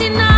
sin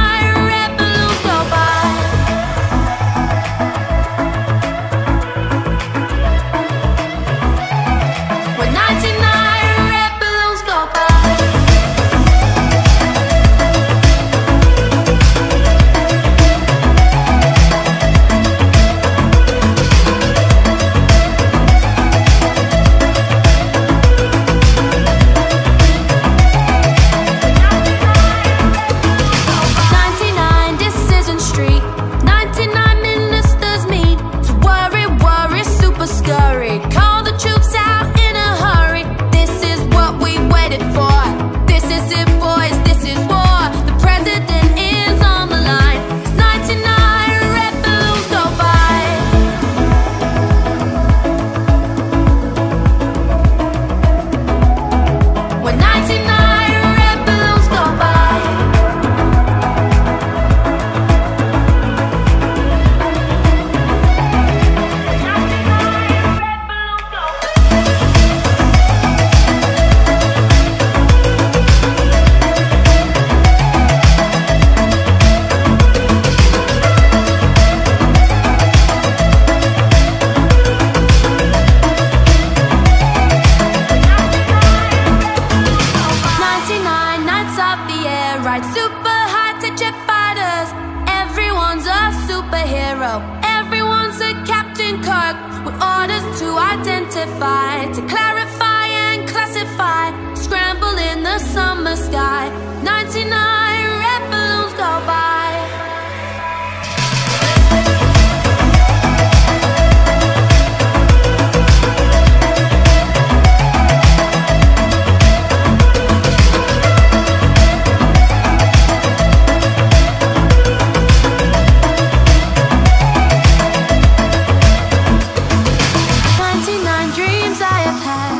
to clarify and classify. Scramble in the summer sky. 99. I've